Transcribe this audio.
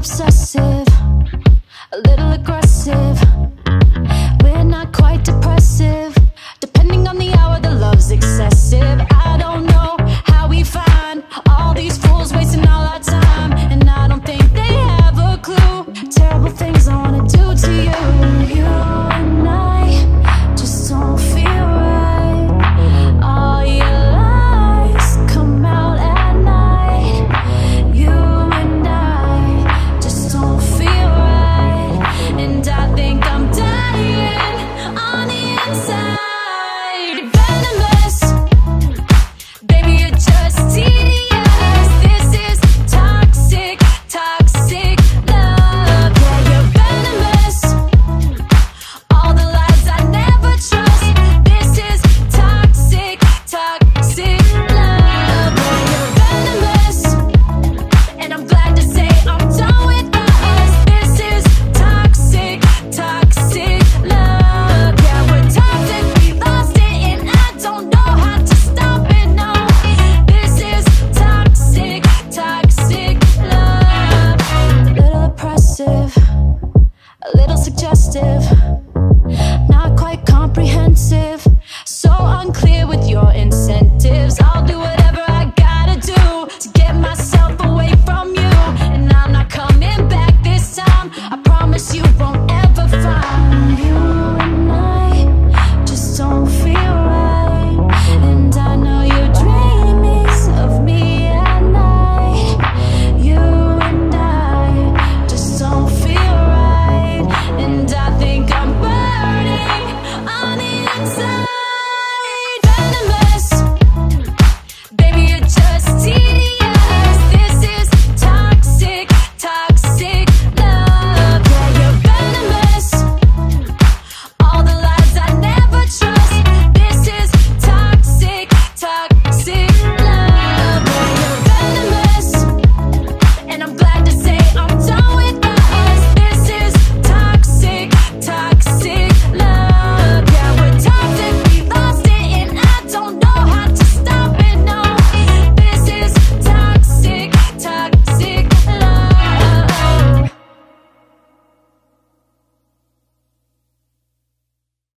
obsessive, a little aggressive. We're not quite depressive, depending on the hour, the love's excessive. I don't know how we find all these fools wasting all our time. a little suggestive, not quite comprehensive, so unclear with your incentives. I'll do